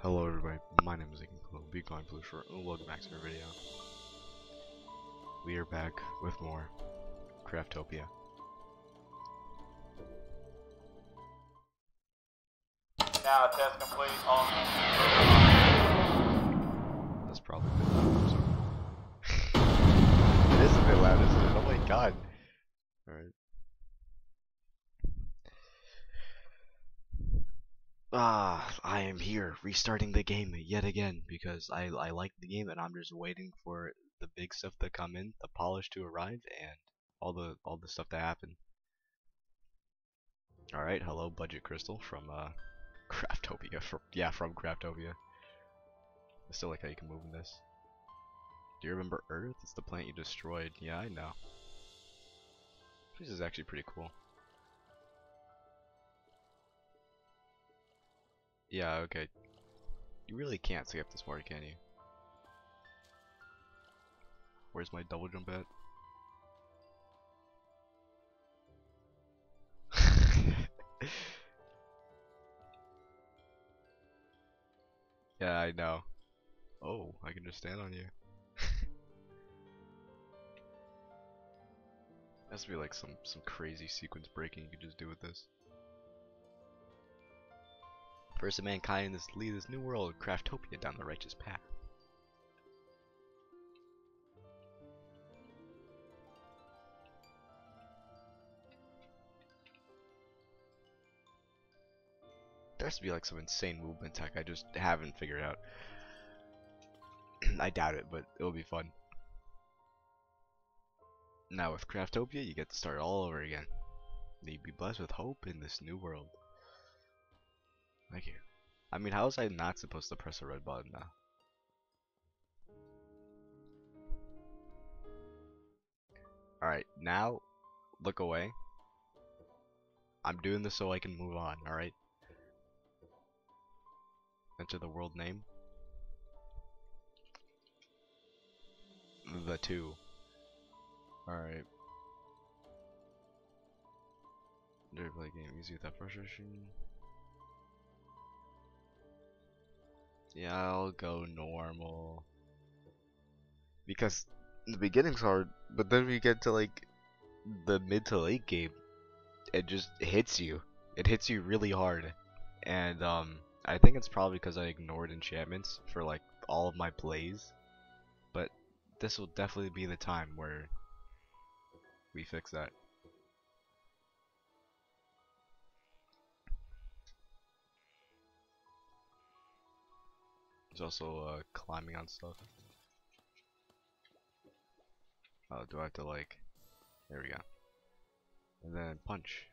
Hello everybody, my name is Ikenflow, be calling Blue Short, and welcome back to our video. We are back with more Craftopia. Now test complete on That's probably a bit loud, it is a bit loud, isn't it? Oh my god. Alright. Ah, I am here, restarting the game yet again, because I, I like the game and I'm just waiting for the big stuff to come in, the polish to arrive, and all the all the stuff to happen. Alright, hello Budget Crystal from uh Craftopia. From, yeah, from Craftopia. I still like how you can move in this. Do you remember Earth? It's the planet you destroyed. Yeah, I know. This is actually pretty cool. Yeah, okay. You really can't skip this part, can you? Where's my double jump at? yeah, I know. Oh, I can just stand on you. To be like some some crazy sequence breaking you could just do with this. First of mankind is to lead this new world, Craftopia, down the righteous path. There has to be like some insane movement tech I just haven't figured out. I doubt it, but it'll be fun. Now with Craftopia, you get to start all over again. May you be blessed with hope in this new world. Thank you. I mean, how was I not supposed to press a red button now? Alright, now, look away. I'm doing this so I can move on, alright? Enter the world name. The two. Alright. Dare play game easy without frustration. Yeah, I'll go normal. Because the beginning's hard, but then we get to like the mid to late game, it just hits you. It hits you really hard. And um I think it's probably because I ignored enchantments for like all of my plays. But this will definitely be the time where we fix that. Also uh, climbing on stuff. Oh, do I have to like... There we go. And then punch.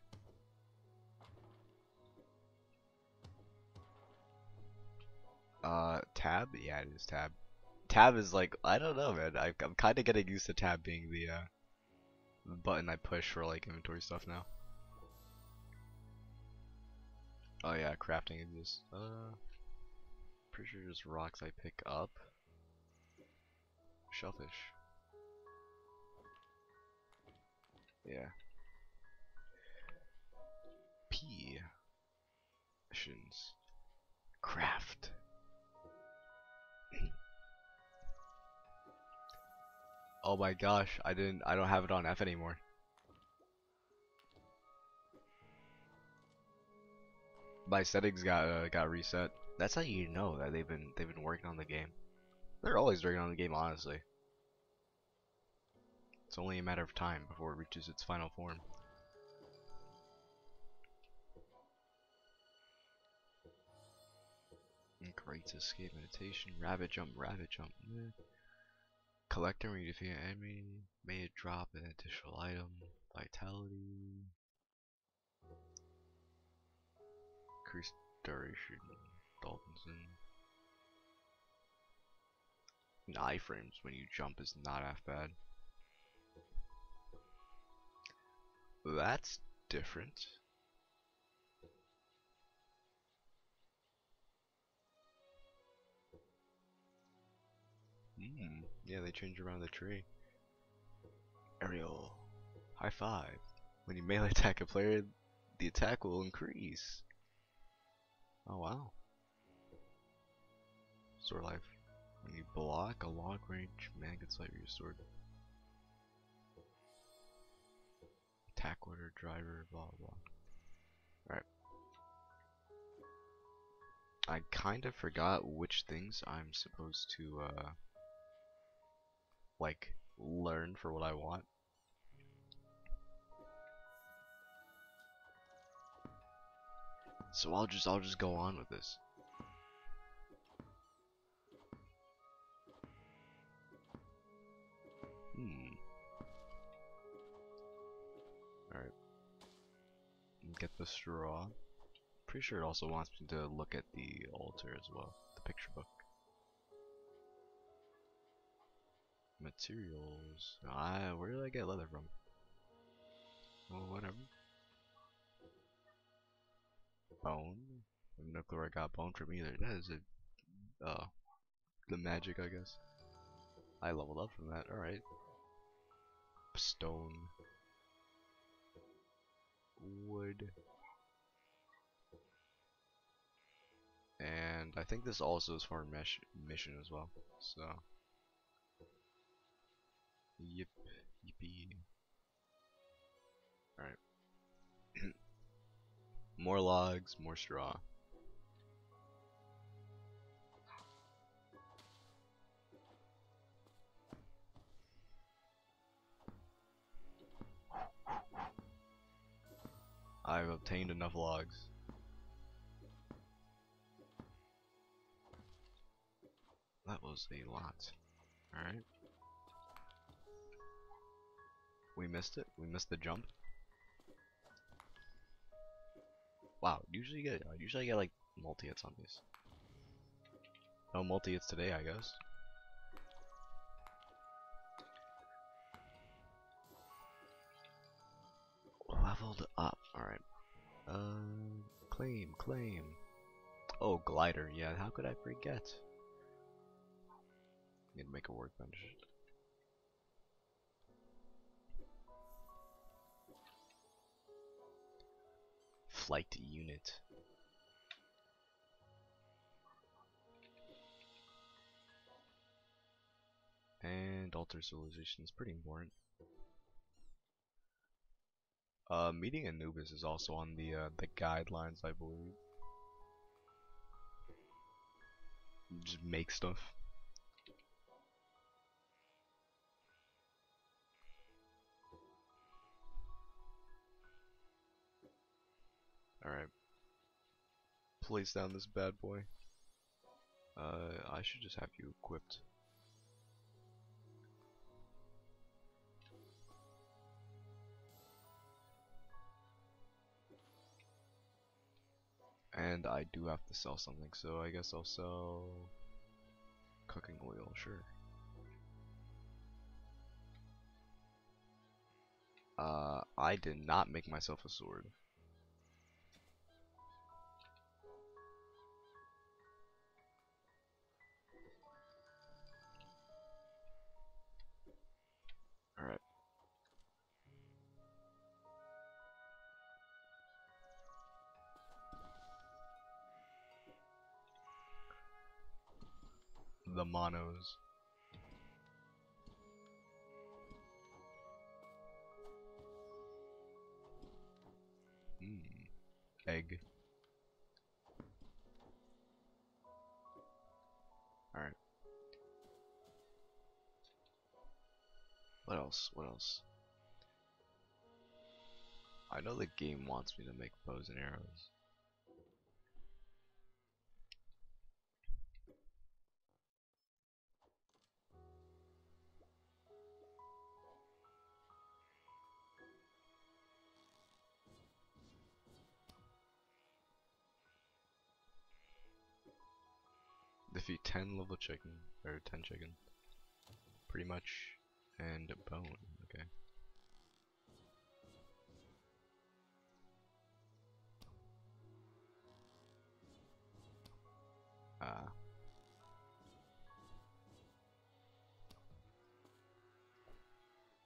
Uh, tab? Yeah, it is tab. Tab is like, I don't know, man. I, I'm kind of getting used to tab being the, uh, button I push for like inventory stuff now. Oh yeah, crafting is just, uh, pretty sure just rocks I pick up. Shellfish. Yeah. P. Missions. Craft. oh my gosh, I didn't I don't have it on F anymore. My settings got uh, got reset. That's how you know that they've been they've been working on the game. They're always working on the game honestly. It's only a matter of time before it reaches its final form. Great escape meditation, rabbit jump, rabbit jump. Eh. Collector when you defeat an enemy, may it drop an additional item, vitality, increased duration, Daltonson. And iframes when you jump is not half bad. That's different. Hmm. Yeah, they change around the tree. Aerial. High five. When you melee attack a player, the attack will increase. Oh wow. Sword life. When you block a long range, man gets light restored. Attack order, driver, blah blah. Alright. I kind of forgot which things I'm supposed to, uh, like, learn for what I want. So I'll just I'll just go on with this. Get the straw. Pretty sure it also wants me to look at the altar as well. The picture book. Materials. Ah, where did I get leather from? Oh, whatever. Bone. I have no clue where I got bone from either. That is a, uh, the magic, I guess. I leveled up from that. Alright. Stone. Wood. And I think this also is for a mesh mission as well. So. Yep. Yippee. Alright. more logs, more straw. I've obtained enough logs. That was a lot. Alright. We missed it. We missed the jump. Wow, usually get usually I get like multi hits on these. No multi hits today, I guess. Leveled up. Alright. Uh, claim, claim. Oh, glider. Yeah, how could I forget? Need to make a workbench. Flight unit. And altar civilization is pretty important. Uh, meeting Anubis is also on the uh, the guidelines, I believe. Just make stuff. Alright. Place down this bad boy. Uh, I should just have you equipped. And I do have to sell something, so I guess I'll sell cooking oil, sure. Uh, I did not make myself a sword. Alright. The monos. Hmm. Egg. Alright. What else? What else? I know the game wants me to make bows and arrows. Defeat 10 level chicken, or 10 chicken. Pretty much. And a bone, okay. Ah.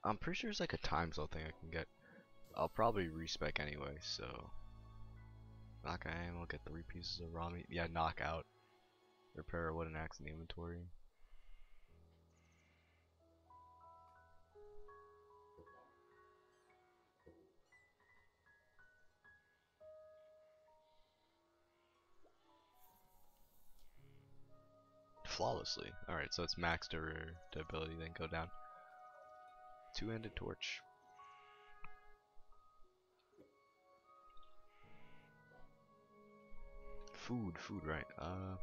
I'm pretty sure it's like a time zone thing I can get. I'll probably respec anyway, so. Knock aim, I'll get three pieces of raw meat. Yeah, knockout. Repair a wooden axe in the inventory. Flawlessly. Alright, so it's max dur- durability, then go down. Two-handed torch. Food, food, right. Uh,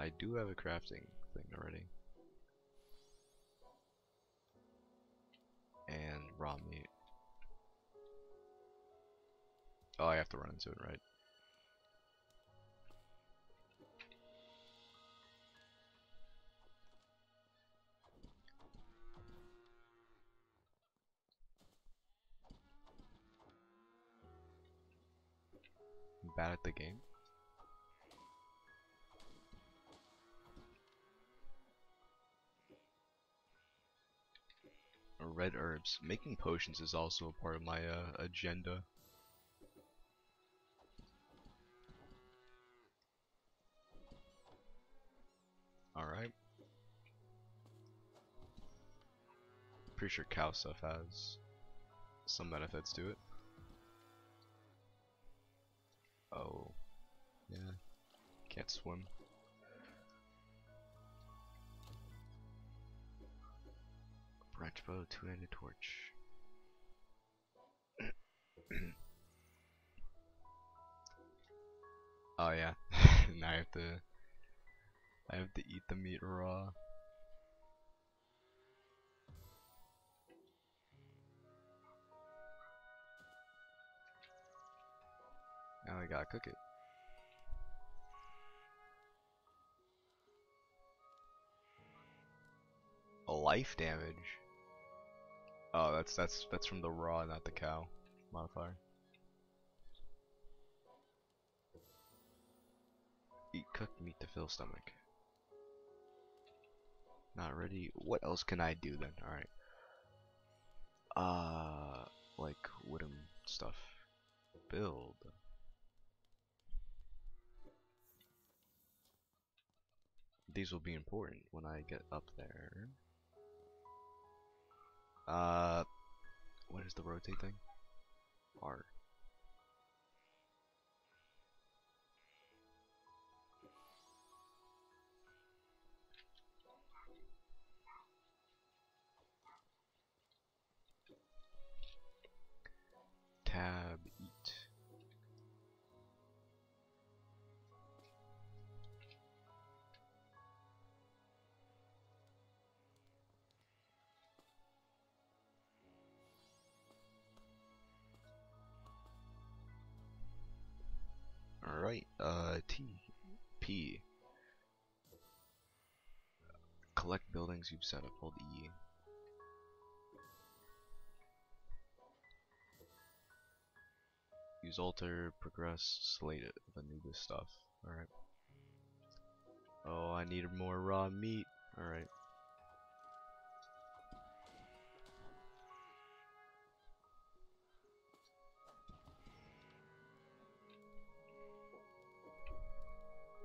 I do have a crafting thing already. And raw meat. Oh, I have to run into it, right? Bad at the game. Red herbs. Making potions is also a part of my uh, agenda. Alright. Pretty sure cow stuff has some benefits to it. Oh. Yeah. Can't swim. Branch bow, two-handed torch. oh yeah. now I have to I have to eat the meat raw. Now I gotta cook it. Life damage. Oh, that's that's that's from the raw, not the cow modifier. Eat cooked meat to fill stomach. Not ready. What else can I do then? Alright. Uh, like wooden stuff. Build. These will be important when I get up there. Uh, what is the rotate thing? R. Tab Buildings you've set up, hold E. Use altar, progress, slate it, the newest stuff. Alright. Oh, I need more raw meat. Alright.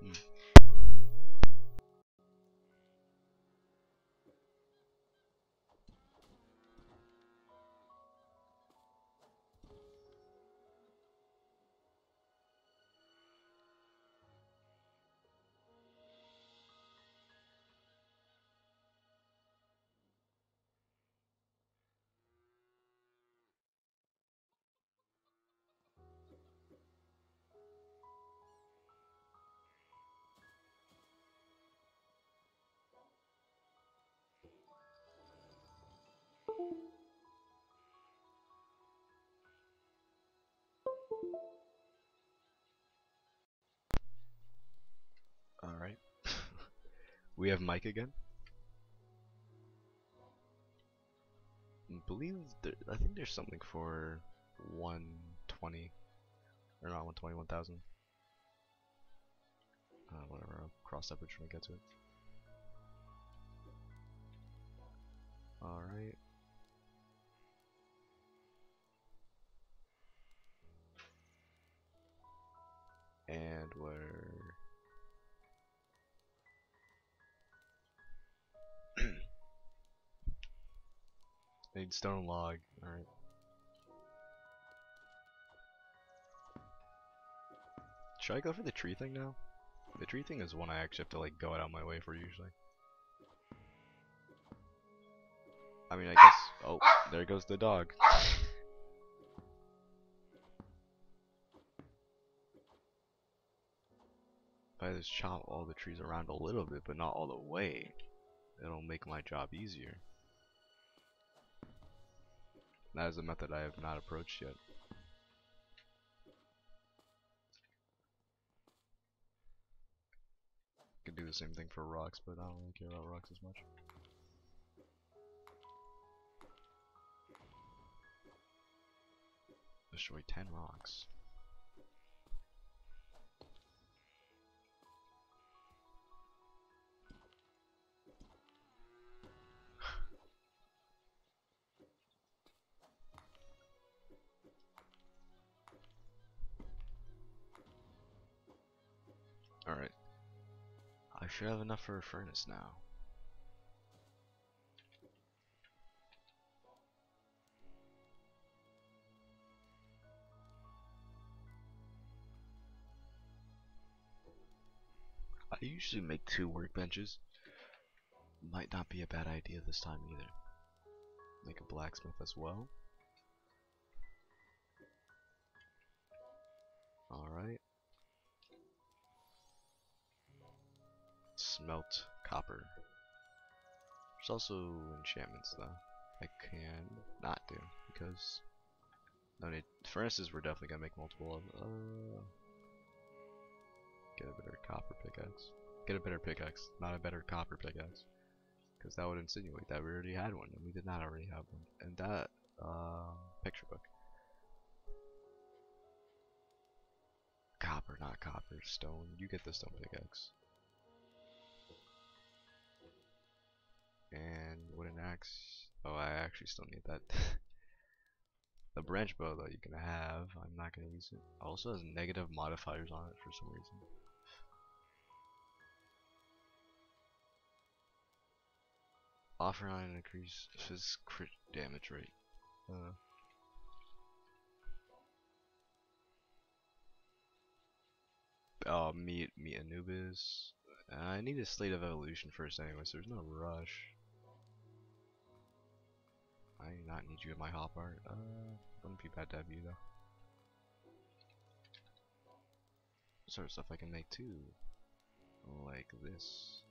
Hmm. Alright. we have Mike again. I believe there, I think there's something for 120 or not 120 1000 uh, whatever I'll cross that bridge when we get to it alright and we're need stone log. All right. Should I go for the tree thing now? The tree thing is one I actually have to like go out of my way for usually. I mean, I guess. Oh, there goes the dog. I just chop all the trees around a little bit, but not all the way, it'll make my job easier. That is a method I have not approached yet. Could do the same thing for rocks, but I don't really care about rocks as much. Destroy 10 rocks. Should have enough for a furnace now. I usually make two workbenches. Might not be a bad idea this time either. Make a blacksmith as well. Alright. Smelt copper. There's also enchantments though. I can not do because furnaces we're definitely gonna make multiple of uh Get a better copper pickaxe. Get a better pickaxe, not a better copper pickaxe. Because that would insinuate that we already had one, and we did not already have one. And that, uh, picture book. Copper, not copper, stone. You get the stone pickaxe. And wooden axe. Oh, I actually still need that. the branch bow, though, you can have. I'm not going to use it. Also has negative modifiers on it for some reason. Offer on increase his crit damage rate. Uh, oh, meet meet Anubis. Uh, I need a slate of evolution first, anyway. So there's no rush. I do not need you in my hotbar. Uh, wouldn't be bad to have you though. Sort of stuff I can make too, like this.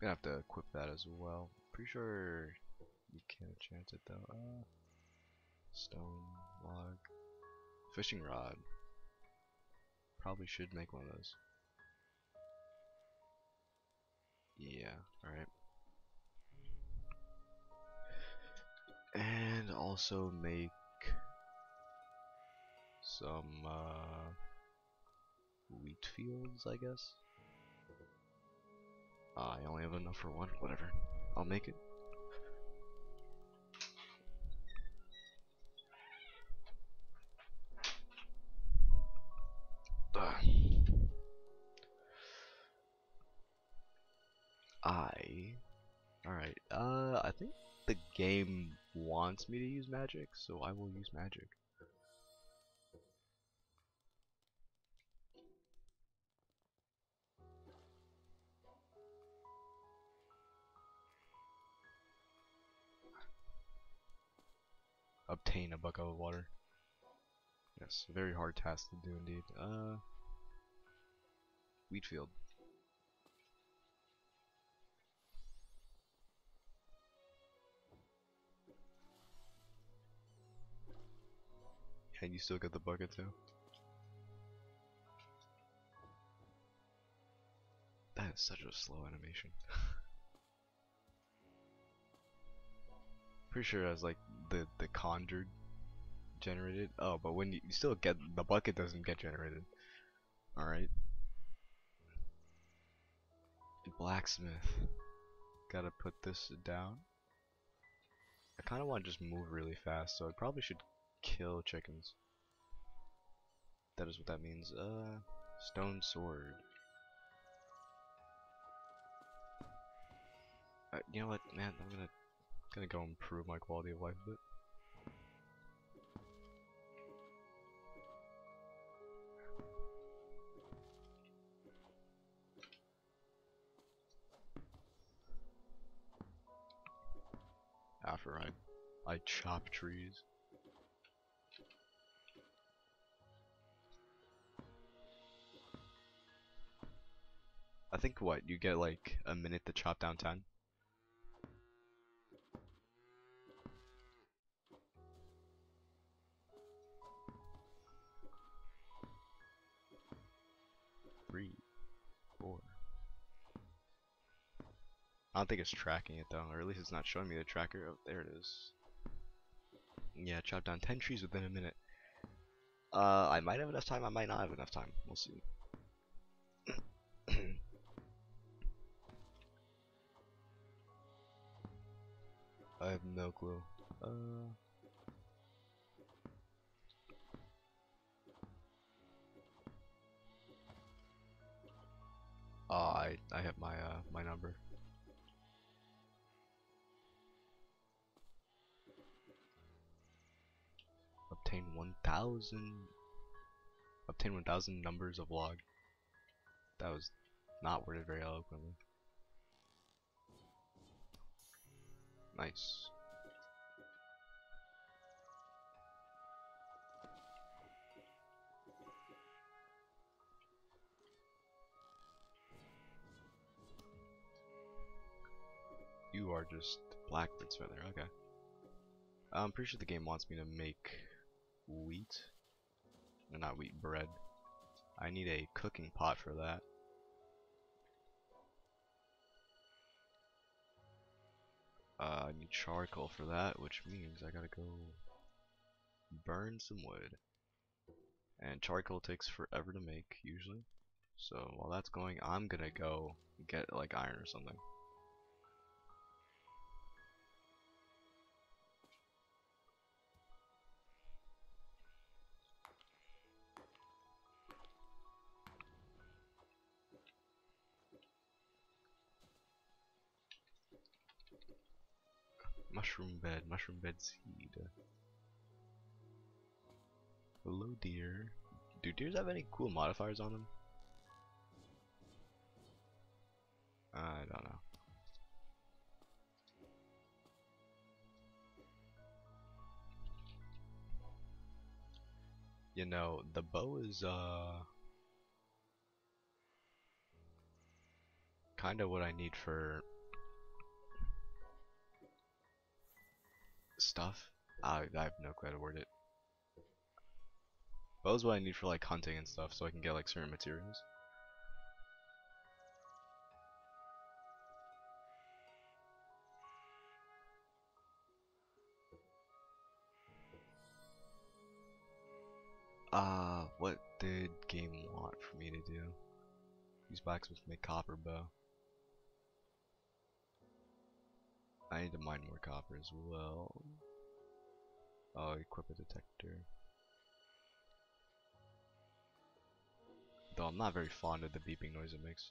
Gonna have to equip that as well. Pretty sure you can't enchant it though. Uh, stone, log, fishing rod. Probably should make one of those. Yeah, alright. And also make some uh, wheat fields, I guess. Uh, I only have enough for one, whatever. I'll make it. Uh. I... Alright, uh, I think the game wants me to use magic, so I will use magic. obtain a bucket of water. Yes, very hard task to do indeed. Uh, wheat field. And you still get the bucket too? That is such a slow animation. Pretty sure it has like the the conjured generated. Oh, but when you, you still get the bucket doesn't get generated. All right. Blacksmith. Gotta put this down. I kind of want to just move really fast, so I probably should kill chickens. That is what that means. Uh, stone sword. you know what, man? I'm gonna gonna go improve my quality of life a bit. After I I chop trees. Think what you get like a minute to chop down ten. Three, four. I don't think it's tracking it though, or at least it's not showing me the tracker. Oh, there it is. Yeah, chop down 10 trees within a minute. Uh, I might have enough time, I might not have enough time. We'll see. I have no clue. Uh... Oh, I I have my uh my number. Obtain 1,000. Obtain 1,000 numbers of log. That was not worded very eloquently. Nice. You are just Blackbird's feather, okay. I'm pretty sure the game wants me to make wheat. No, not wheat, bread. I need a cooking pot for that. Uh, I need charcoal for that, which means I gotta go burn some wood. And charcoal takes forever to make, usually. So while that's going, I'm gonna go get like iron or something. Mushroom bed, mushroom bed seed. Hello deer. Do deers have any cool modifiers on them? I don't know. You know, the bow is uh kind of what I need for stuff. I, I have no clue how to word it. Bow's what I need for like hunting and stuff so I can get like certain materials. Uh, what did game want for me to do? Use blacksmith to make copper bow. I need to mine more copper as well. Oh, equip a detector. Though I'm not very fond of the beeping noise it makes.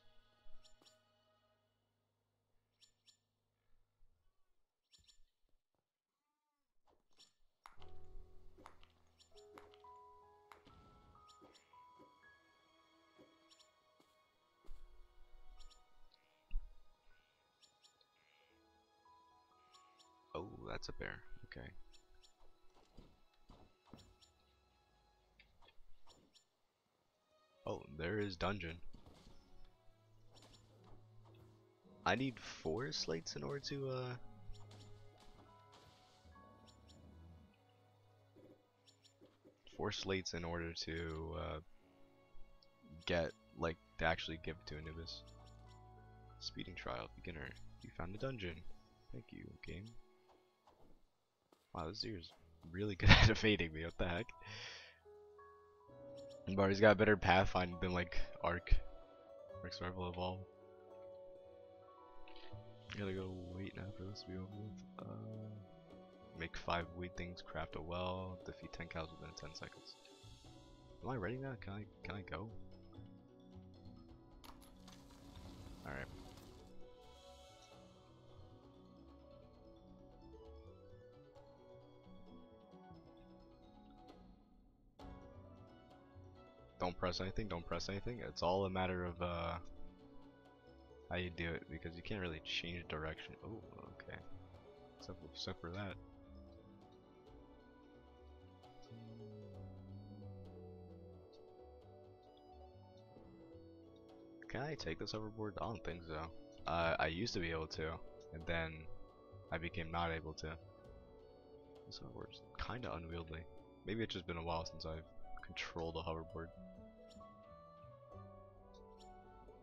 That's a bear. Okay. Oh, there is dungeon. I need four slates in order to, uh... Four slates in order to, uh... Get, like, to actually give it to Anubis. Speeding trial, beginner. You found a dungeon. Thank you, game. Wow, this deer's really good at evading me, what the heck? He's got better pathfinding than like Ark. Ark Survival Evolved. Gotta go wait now for this to be over with. Uh, make 5 weed things, craft a well, defeat 10 cows within 10 seconds. Am I ready now? Can I, can I go? Alright. Don't press anything, don't press anything. It's all a matter of uh, how you do it because you can't really change direction. Oh, okay. Except, except for that. Can I take this overboard? I don't think so. Uh, I used to be able to, and then I became not able to. This hoverboard's kinda unwieldy. Maybe it's just been a while since I've controlled a hoverboard.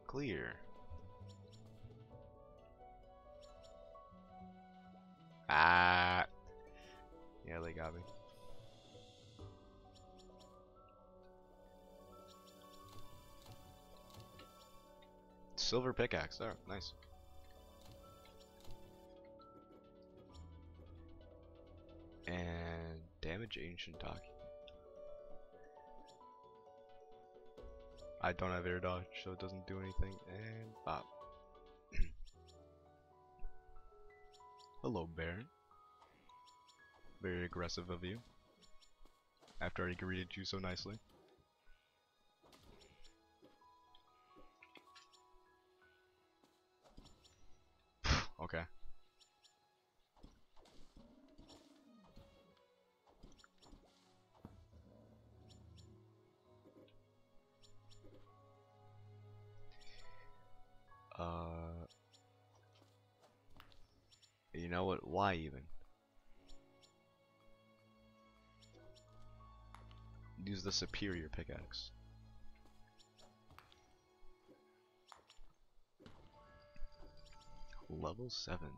Clear. Ah. Yeah, they got me. Silver pickaxe. Oh, nice. And damage ancient document. I don't have air dodge, so it doesn't do anything. And bop. Hello, Baron. Very aggressive of you. After I greeted you so nicely. okay. Uh, you know what? Why even? Use the superior pickaxe. Level 7.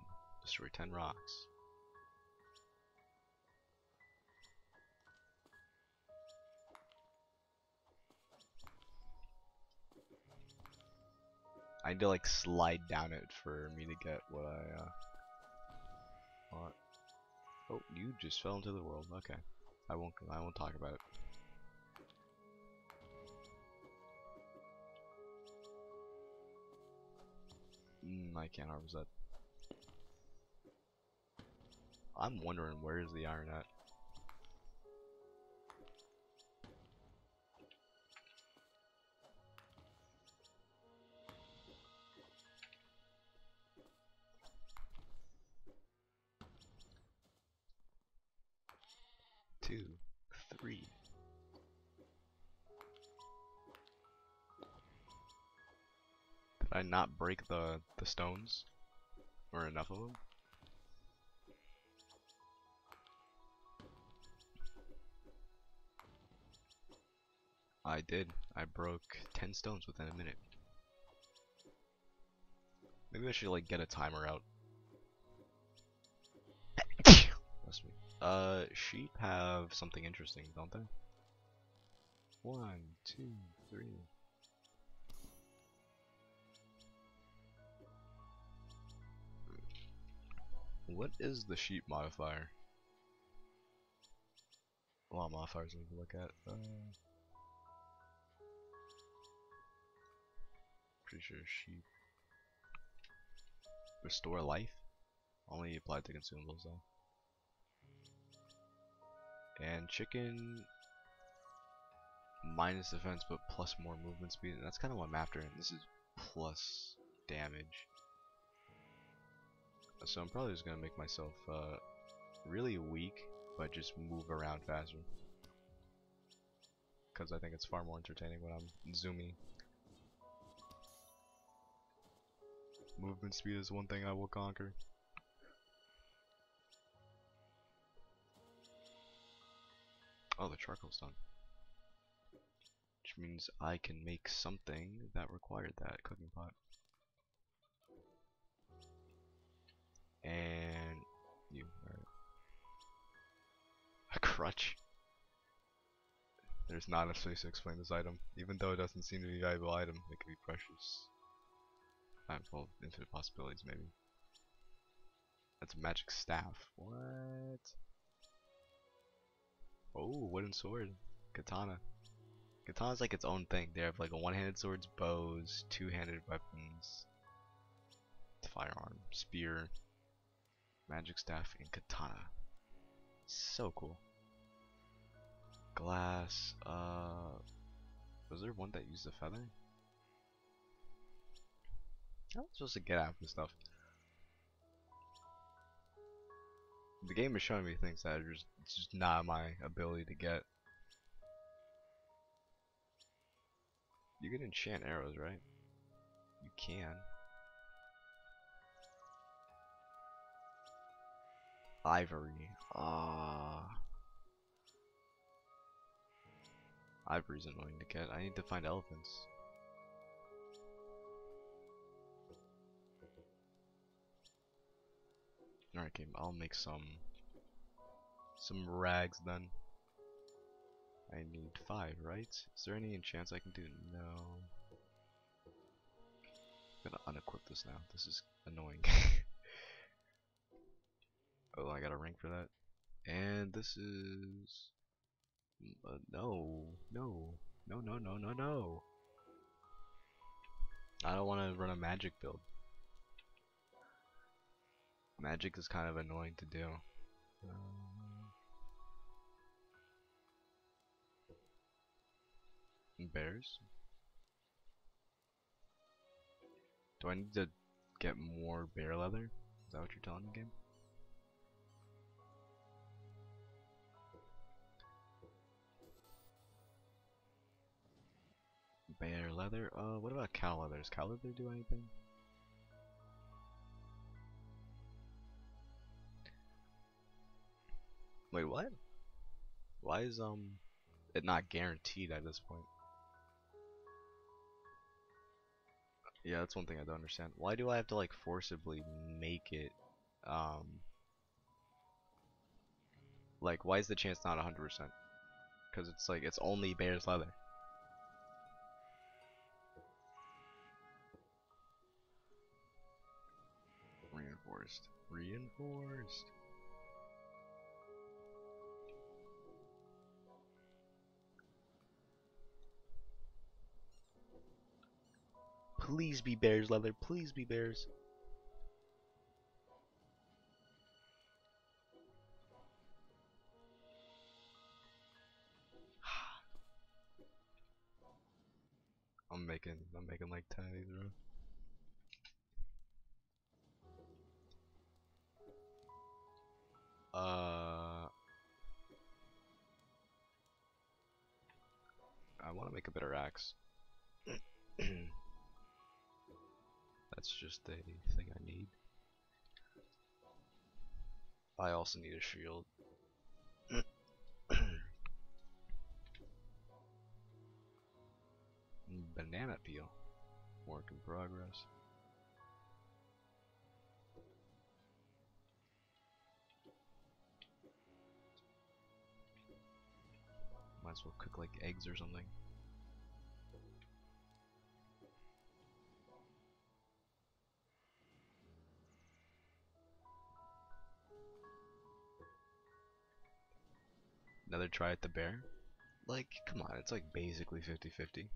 Destroy 10 rocks. I need to like slide down it for me to get what I uh want. Oh, you just fell into the world. Okay. I won't I won't talk about it. Mm, I can't harvest that. I'm wondering where is the iron at? I not break the the stones? Or enough of them? I did. I broke 10 stones within a minute. Maybe I should like get a timer out. Bless me. Uh, sheep have something interesting, don't they? One, two, three. What is the sheep modifier? A lot of modifiers we can look at. Uh, pretty sure sheep. Restore life? Only applied to consumables though. And chicken minus defense but plus more movement speed. And that's kind of what I'm after. And this is plus damage. So I'm probably just gonna make myself uh, really weak, but just move around faster. Because I think it's far more entertaining when I'm zooming. Movement speed is one thing I will conquer. Oh, the charcoal's done. Which means I can make something that required that cooking pot. And you, alright. A crutch. There's not a space to explain this item. Even though it doesn't seem to be a valuable item, it could be precious. I'm full of infinite possibilities, maybe. That's a magic staff. What? Oh, wooden sword. Katana. Katana's like its own thing. They have like a one-handed swords, bows, two-handed weapons, firearm, spear, magic staff, and katana. So cool. Glass, uh, Was there one that used a feather? How am I supposed to get out of stuff? The game is showing me things that are just, just not my ability to get. You can enchant arrows, right? You can. Ivory. Ah. Ivory's annoying to get. I need to find elephants. Alright game, I'll make some some rags then. I need five, right? Is there any chance I can do? No. I'm gonna unequip this now. This is annoying. oh, I got a rank for that. And this is... Uh, no, no, no, no, no, no, no. I don't want to run a magic build. Magic is kind of annoying to do. Um, bears? Do I need to get more bear leather? Is that what you're telling me, game? Bear leather? Uh, what about cow leather? Does cow leather do anything? Wait, what? Why is um it not guaranteed at this point? Yeah, that's one thing I don't understand. Why do I have to like forcibly make it um like why is the chance not 100%? Cuz it's like it's only bear's leather. Reinforced. Reinforced. Please be bears leather. Please be bears. I'm making I'm making like 10 of these, bro. Uh I want to make a better axe. That's just the thing I need. I also need a shield. Banana peel. Work in progress. As well cook like eggs or something. Another try at the bear? Like, come on, it's like basically 50-50.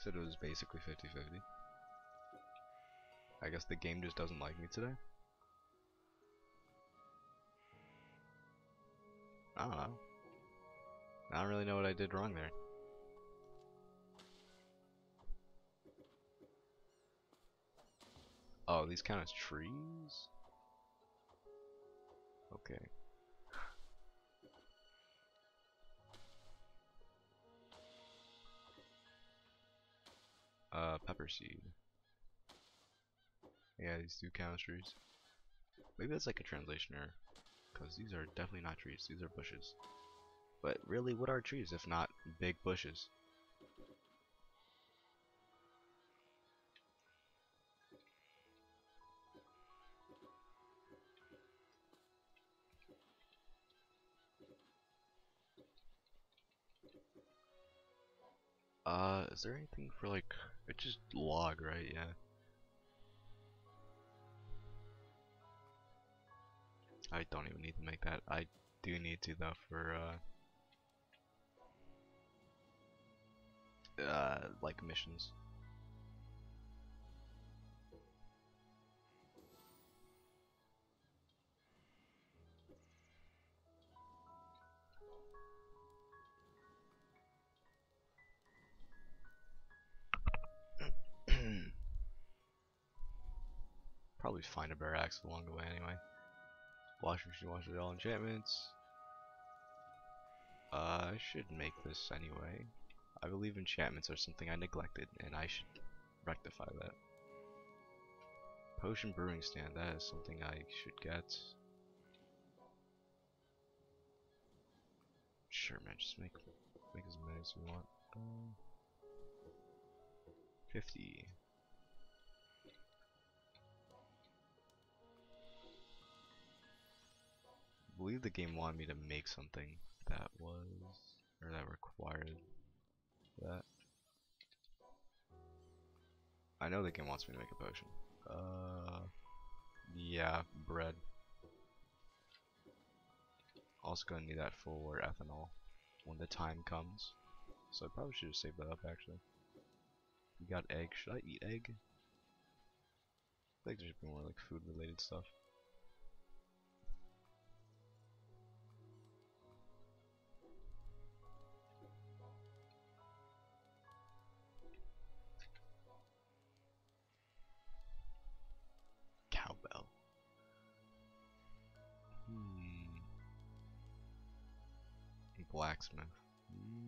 Said it was basically 50-50. I guess the game just doesn't like me today. I don't know. I don't really know what I did wrong there. Oh, these count as trees? Okay. Uh, pepper seed. Yeah, these two chemistries. Maybe that's like a translation error. Because these are definitely not trees, these are bushes. But really, what are trees if not big bushes? Uh, is there anything for like, it's just log, right? Yeah. I don't even need to make that. I do need to though for uh, uh like missions. Probably find a bear axe along the way anyway. Washing machine, wash it all enchantments. Uh, I should make this anyway. I believe enchantments are something I neglected, and I should rectify that. Potion brewing stand, that is something I should get. Sure, man, just make make as many as you want. Uh, 50. Believe the game wanted me to make something that was, or that required that. I know the game wants me to make a potion. Uh, yeah, bread. Also gonna need that for ethanol when the time comes. So I probably should have saved that up actually. We got egg. Should I eat egg? I think there should be more like food related stuff.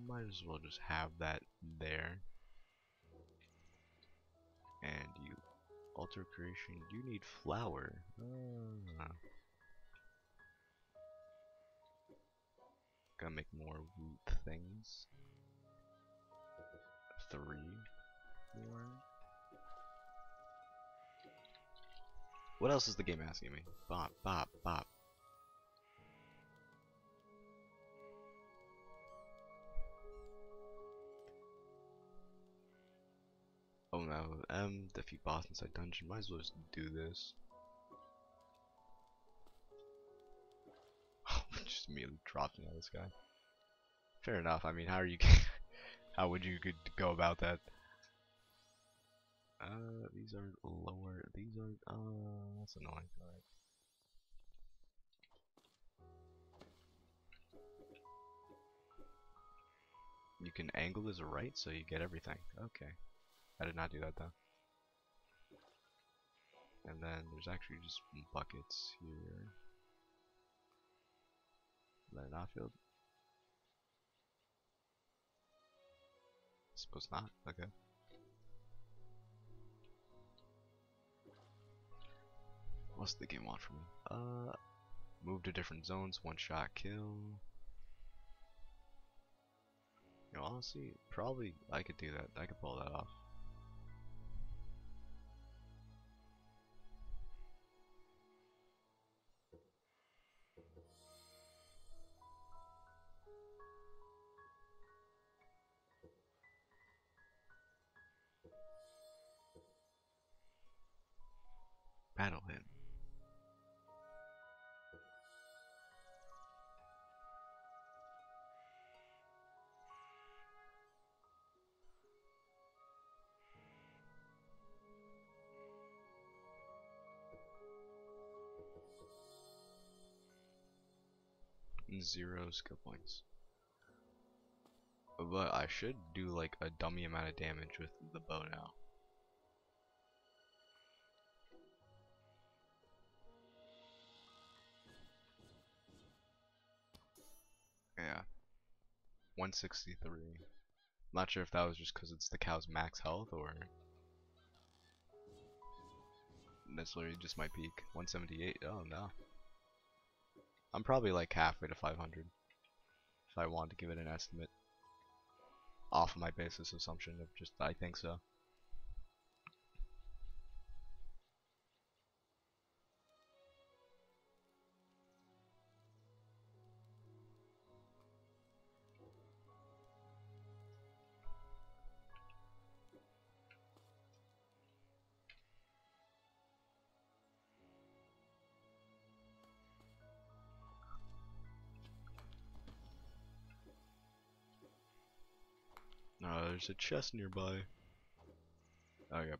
Might as well just have that there. And you altar creation. You need flour. Ah. Gotta make more root things. Three more. What else is the game asking me? Bop, bop, bop. Oh no, M, defeat boss inside dungeon. Might as well just do this. just immediately out of the sky. Fair enough. I mean, how are you? how would you could go about that? Uh, these are lower. These are. Uh, that's annoying. Alright. You can angle this right, so you get everything. Okay. I did not do that though. And then there's actually just buckets here. Let it not filled? Suppose not. Okay. What's the game want from me? Uh, move to different zones, one shot kill. You know, honestly, probably I could do that. I could pull that off. Zero skill points. But I should do like a dummy amount of damage with the bow now. Yeah. 163. Not sure if that was just because it's the cow's max health or that's literally just my peak. 178. Oh no. I'm probably like halfway to 500 if I want to give it an estimate off of my basis assumption of just I think so. There's a chest nearby. Oh, yep.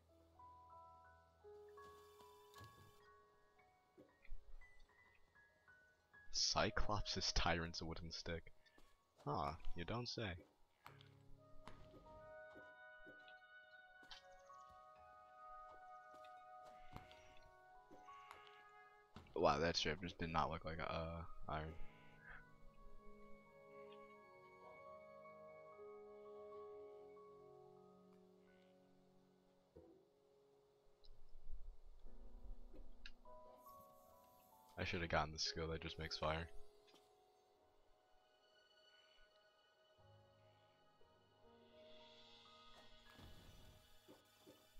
Cyclops' tyrant's a wooden stick. Huh, you don't say. Wow, that strip just did not look like a uh, iron. I should have gotten the skill that just makes fire.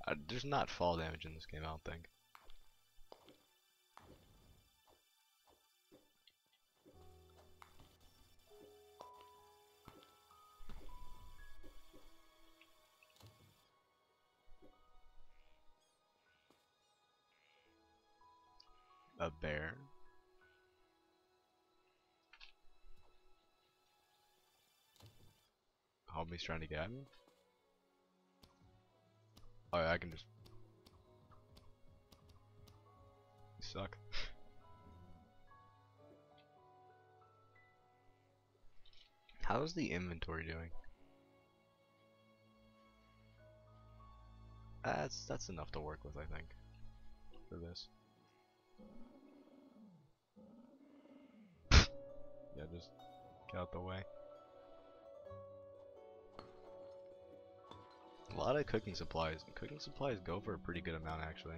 Uh, there's not fall damage in this game, I don't think. A bear. Homie's trying to get me? Oh yeah, I can just... Suck. How's the inventory doing? That's that's enough to work with, I think, for this. Yeah, just get out the way. A lot of cooking supplies. Cooking supplies go for a pretty good amount, actually.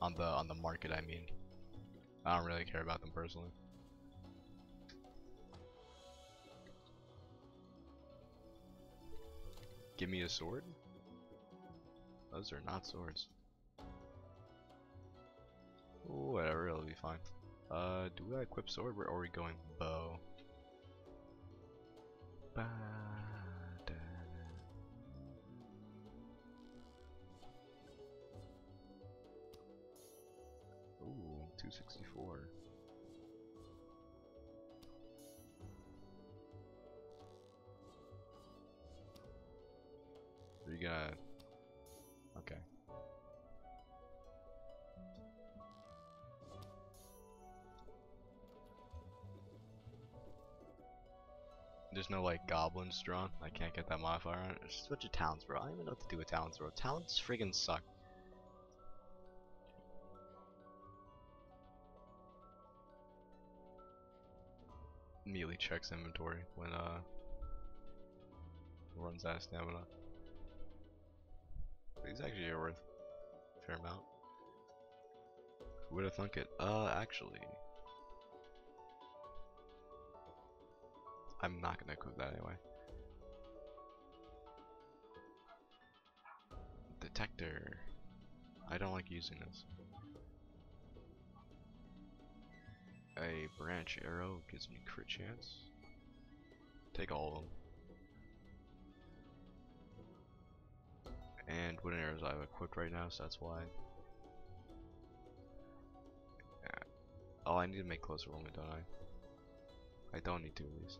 On the on the market, I mean. I don't really care about them personally. Give me a sword? Those are not swords. Whatever, it'll be fine. Uh, do I equip sword or are we going bow? Ba da Ooh, 264. What you got? There's no like goblins drawn. I can't get that modifier on it. There's a bunch of talents, bro. I don't even know what to do with talents, bro. Talents friggin' suck. Immediately checks inventory when uh runs out of stamina. These actually are worth a fair amount. Who would have thunk it? Uh, actually. I'm not gonna equip that anyway. Detector. I don't like using this. A branch arrow gives me crit chance. Take all of them. And wooden arrows I have equipped right now, so that's why. Yeah. Oh, I need to make closer woman, don't I? I don't need to at least.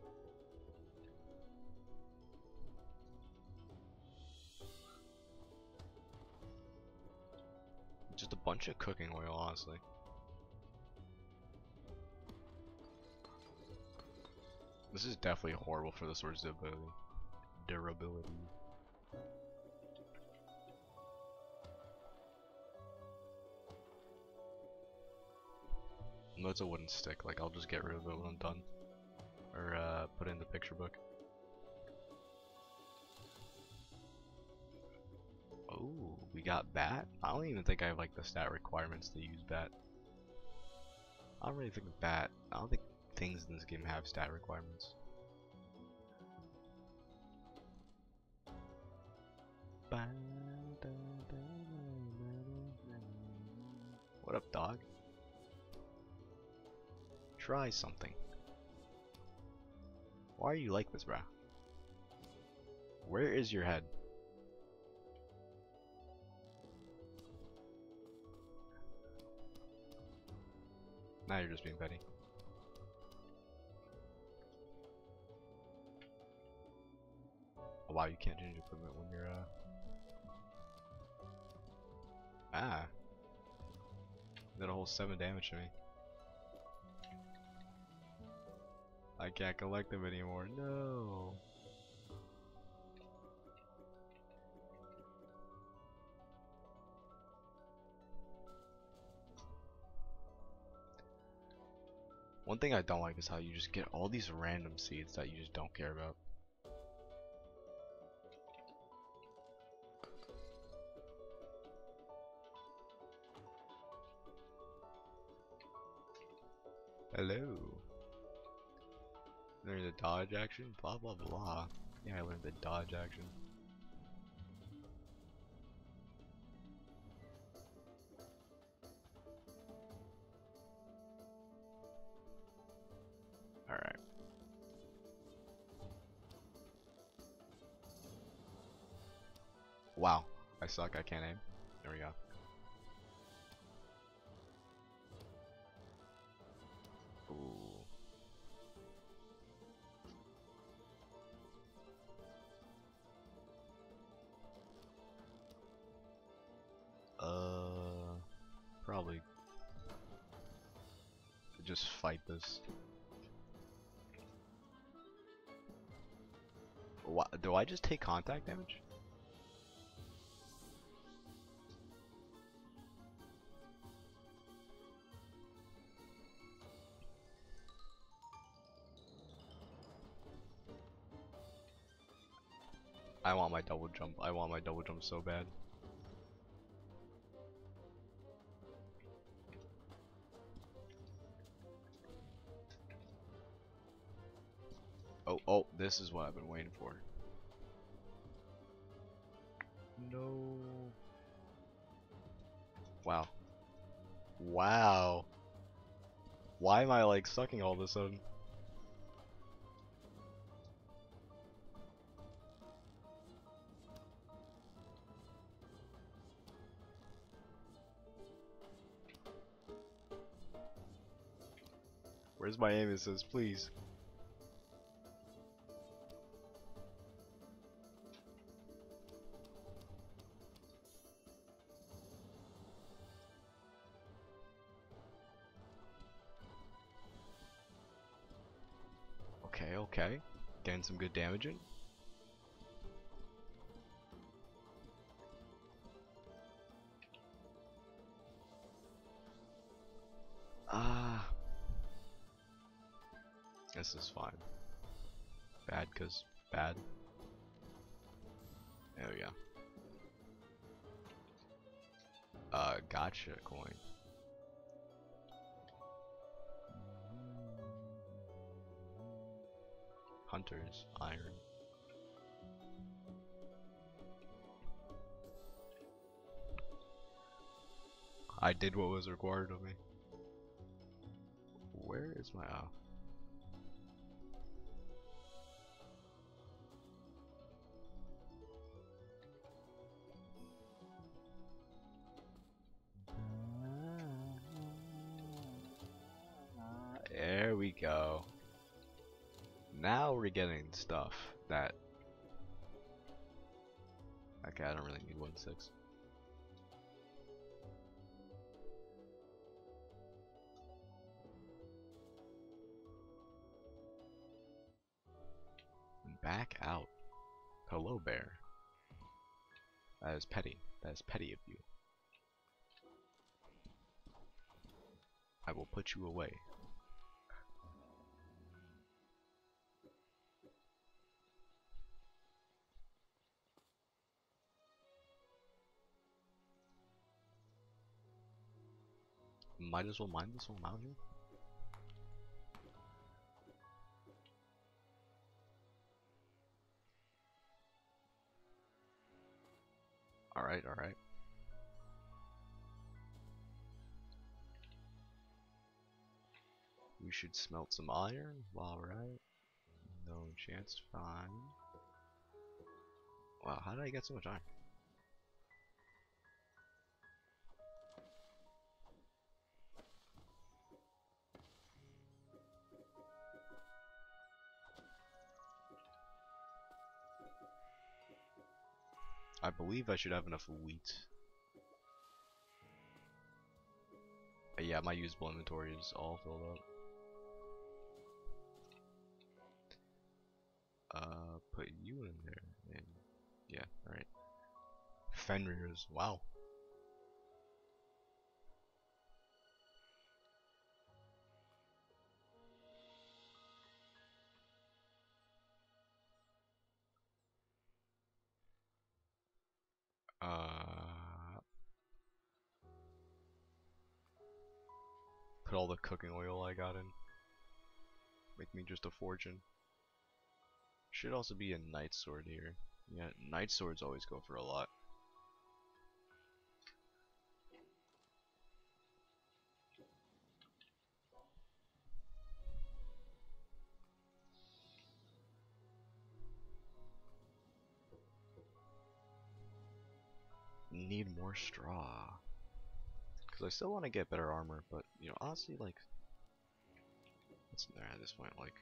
Just a bunch of cooking oil, honestly. This is definitely horrible for the sword's durability. Durability. No, it's a wooden stick. Like, I'll just get rid of it when I'm done. Or, uh, put it in the picture book. Oh, we got bat? I don't even think I have, like, the stat requirements to use bat. I don't really think bat. I don't think things in this game have stat requirements. What up, dog? Try something. Why are you like this, bruh? Where is your head? Now you're just being petty. Oh, wow, you can't change equipment when you're, uh... Ah. Did a whole 7 damage to me. I can't collect them anymore. No. One thing I don't like is how you just get all these random seeds that you just don't care about. Hello. Learn the dodge action? Blah blah blah. Yeah, I learned the dodge action. Suck, I can't aim. There we go. Ooh. Uh, probably just fight this. What? Do I just take contact damage? My double jump. I want my double jump so bad. Oh, oh, this is what I've been waiting for. No. Wow. Wow. Why am I like sucking all of a sudden? Where's my aim It says, please? Okay, okay. Getting some good damage in. This is fine. Bad cause bad. There we go. Uh, gotcha coin. Hunters, iron. I did what was required of me. Where is my oh? Getting stuff that. Okay, I don't really need one six. Back out. Hello, bear. That is petty. That is petty of you. I will put you away. Might as well mine this one here. Alright, alright. We should smelt some iron it. No chance, to find. Wow, how did I get so much iron? I believe I should have enough wheat. Uh, yeah, my usable inventory is all filled up. Uh, put you in there, and yeah, alright. Fenrir's, wow. Uh, put all the cooking oil I got in. Make me just a fortune. Should also be a knight sword here. Yeah, knight swords always go for a lot. Need more straw. Because I still want to get better armor, but, you know, honestly, like, what's in there at this point? Like,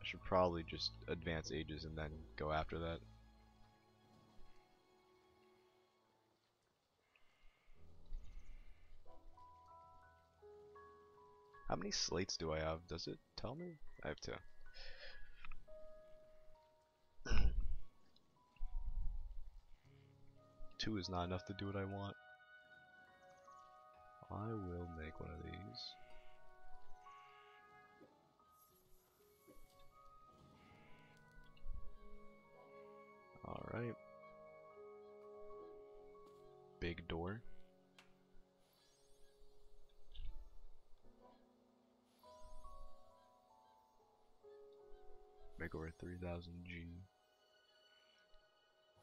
I should probably just advance ages and then go after that. How many slates do I have? Does it tell me? I have two. Two is not enough to do what I want. I will make one of these. Alright. Big door. Make over 3000 G.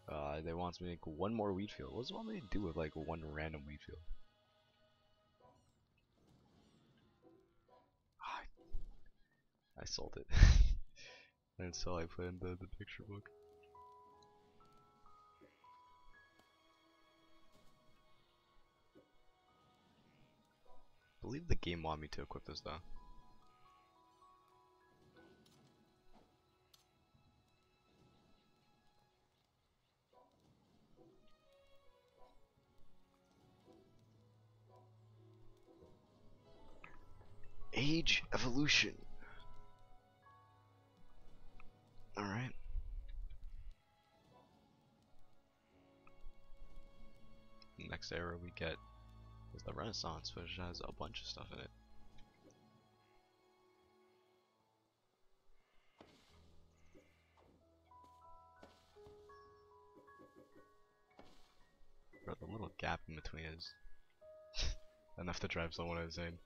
Uh, they want to make one more wheat field. What want me to do with like one random wheat field? I sold it. and so I put in the, the picture book. I believe the game want me to equip this though. Age evolution. Alright. Next era we get is the Renaissance, which has a bunch of stuff in it. Bro, the little gap in between is enough to drive someone insane.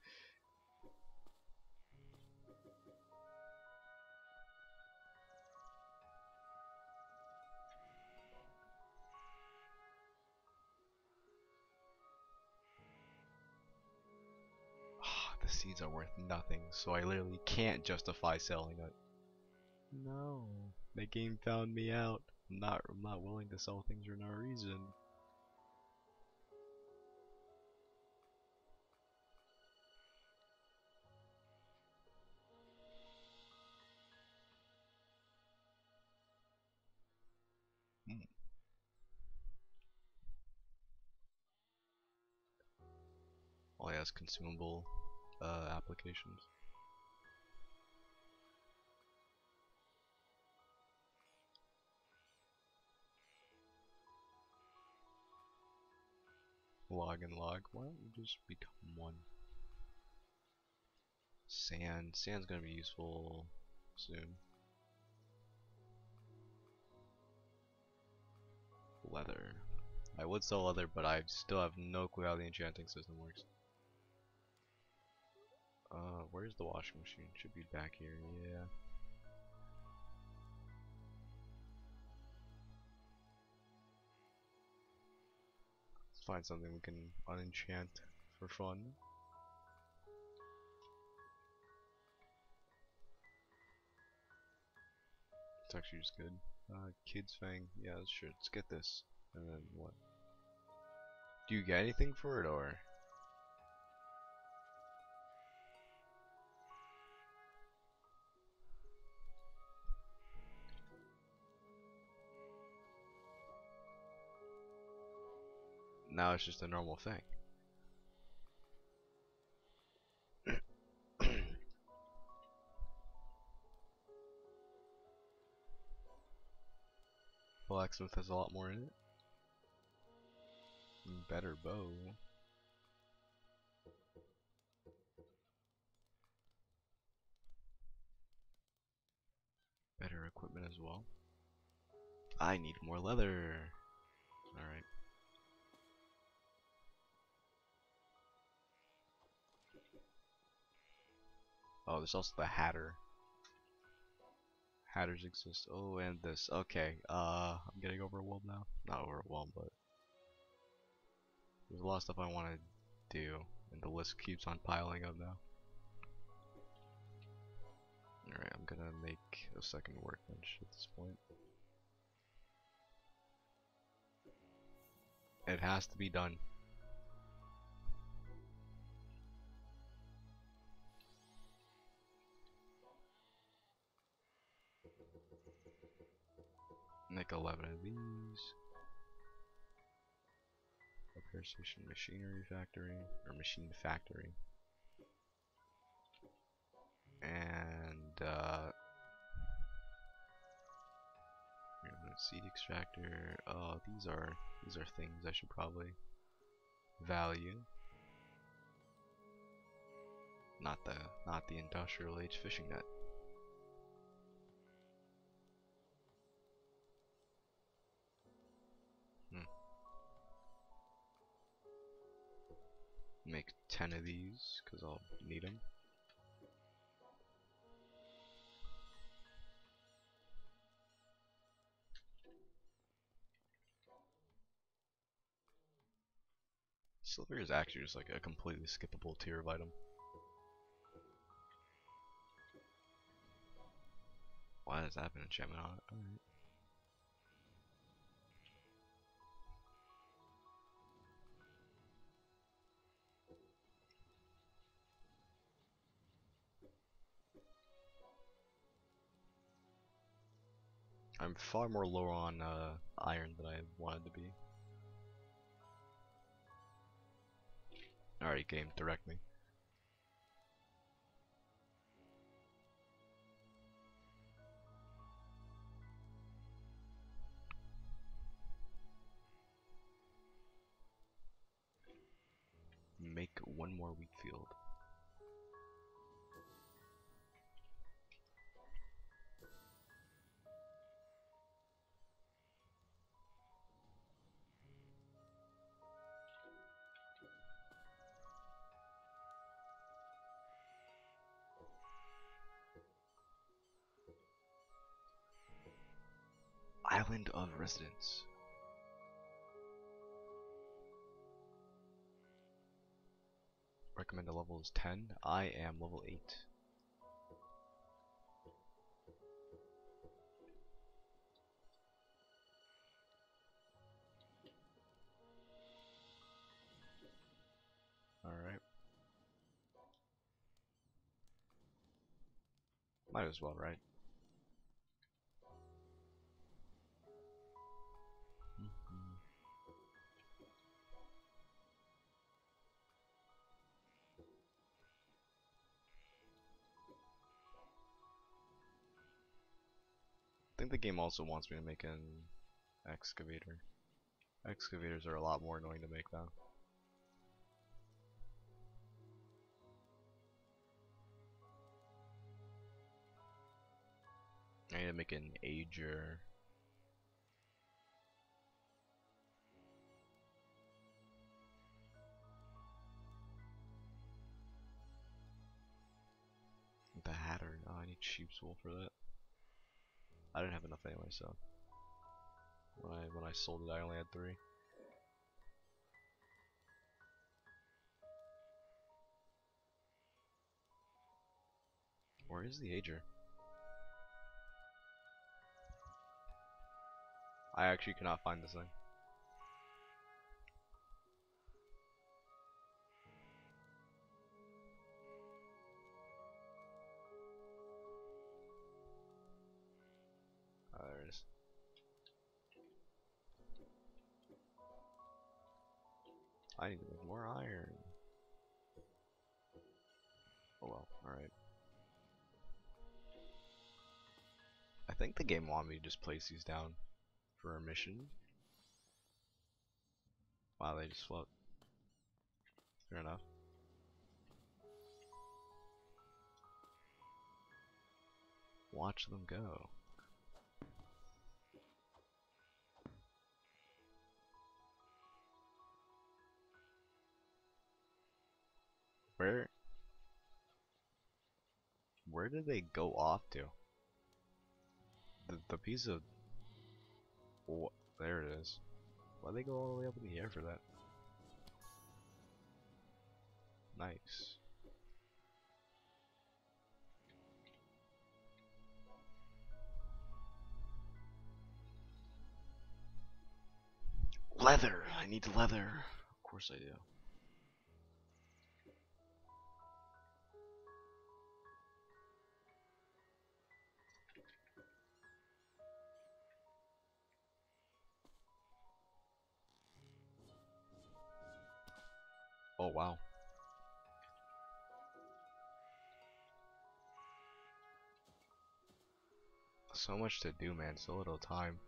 Are worth nothing, so I literally can't justify selling it. No, the game found me out. I'm not, I'm not willing to sell things for no reason. Hmm. Oh, yeah, it's consumable uh, applications. Log and log. Why don't you just become one? Sand. Sand's gonna be useful soon. Leather. I would sell leather, but I still have no clue how the enchanting system works. Uh, where's the washing machine? Should be back here, yeah. Let's find something we can unenchant for fun. It's actually just good. Uh, Kid's Fang, yeah, sure, let's get this. And then what? Do you get anything for it, or? Now it's just a normal thing. Blacksmith has a lot more in it. Better bow. Better equipment as well. I need more leather. Oh, there's also the Hatter. Hatters exist. Oh, and this. Okay, uh, I'm getting overwhelmed now. Not overwhelmed, but there's a lot of stuff I want to do, and the list keeps on piling up now. Alright, I'm gonna make a second workbench at this point. It has to be done. Make 11 of these. Repair station machinery factory, or machine factory. And, uh, seed extractor. Oh, these are these are things I should probably value. Not the not the industrial age fishing net. Make 10 of these because I'll need them. Silver is actually just like a completely skippable tier of item. Why does that have an enchantment on it? I'm far more low on uh, iron than I wanted to be. Alright, game, direct me. Make one more wheat field. Residence. Recommended level is 10. I am level 8. Alright. Might as well, right? Think the game also wants me to make an excavator. Excavators are a lot more annoying to make though. I need to make an auger. The Hatter. Oh, I need sheep's wool for that. I didn't have enough anyway, so when I when I sold it, I only had three. Where is the auger? I actually cannot find this thing. I need to make more iron. Oh well, alright. I think the game wanted me to just place these down for a mission. Wow, they just float. Fair enough. Watch them go. Where? Where did they go off to? The the piece of. Oh, there it is. Why'd they go all the way up in the air for that? Nice. Leather! I need leather. Of course I do. Oh wow. So much to do, man. So little time.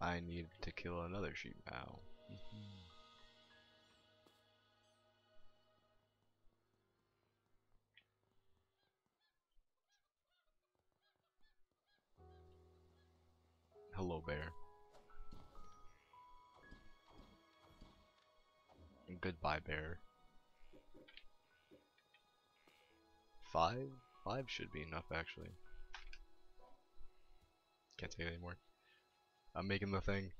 I need to kill another sheep now. Hello, bear. Goodbye, bear. Five? Five should be enough, actually. Can't take anymore. I'm making the thing.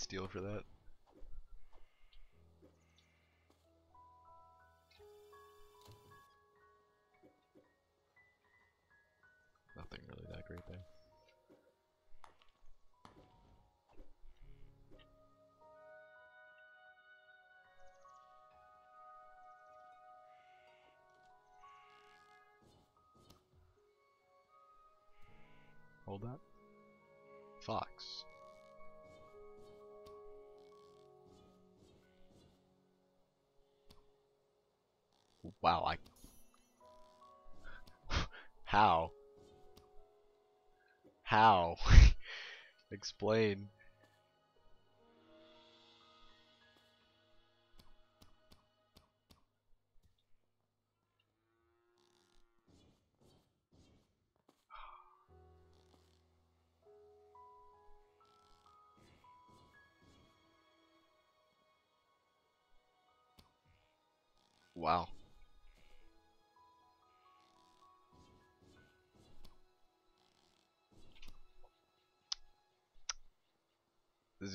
Steel for that. Nothing really that great there. Hold that. Wow, I... How? How? Explain.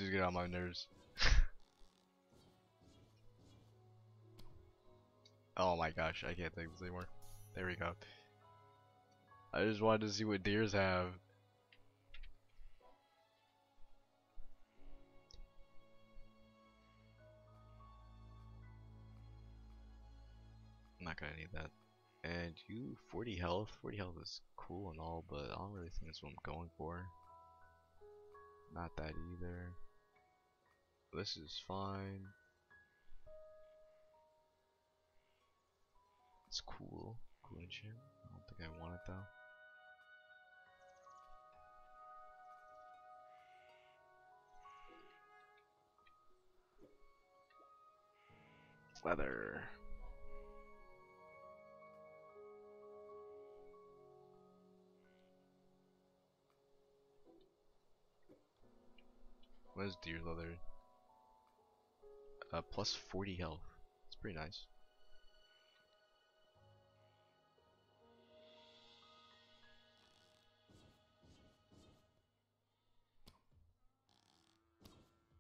Getting on my nerves. oh my gosh, I can't take this anymore. There we go. I just wanted to see what deers have. I'm not gonna need that. And you, 40 health. 40 health is cool and all, but I don't really think that's what I'm going for. Not that either. This is fine. It's cool. Cool shit. I don't think I want it though. Leather. What is deer leather? Uh, plus 40 health. It's pretty nice.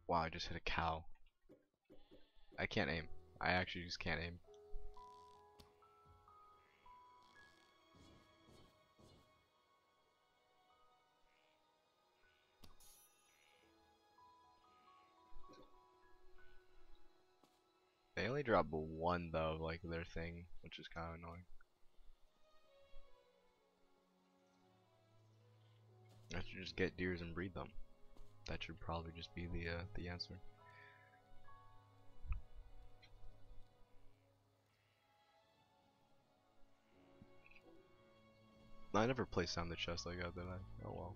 Wow, I just hit a cow. I can't aim. I actually just can't aim. They only drop one though, like their thing, which is kind of annoying. I should just get deers and breed them. that should probably just be the uh, the answer. I never placed down the chest like that, I? Oh well.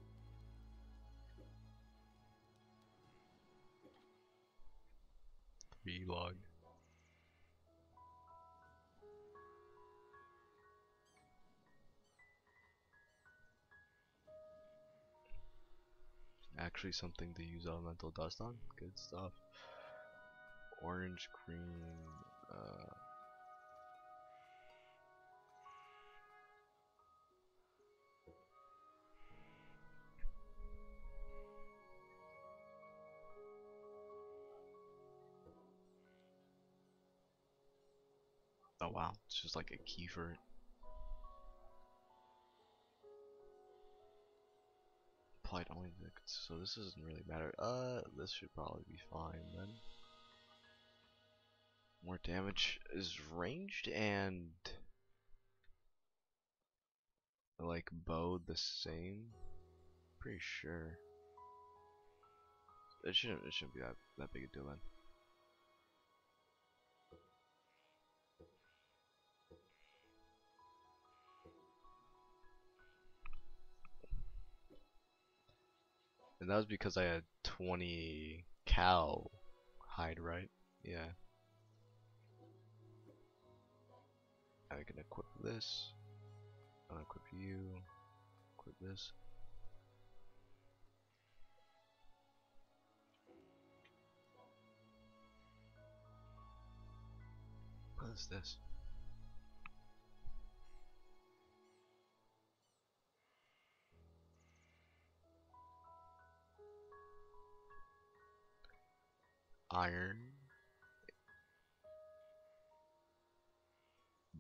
Three log. Actually something to use elemental dust on. Good stuff. Orange, green, uh, Oh wow, it's just like a key for it. Applied only so this doesn't really matter. Uh, this should probably be fine then. More damage is ranged and like bow the same. Pretty sure. It shouldn't. It shouldn't be that that big a deal then. And that was because I had 20 cow hide, right? Yeah. I can equip this. I'll equip you. Equip this. What is this? Iron,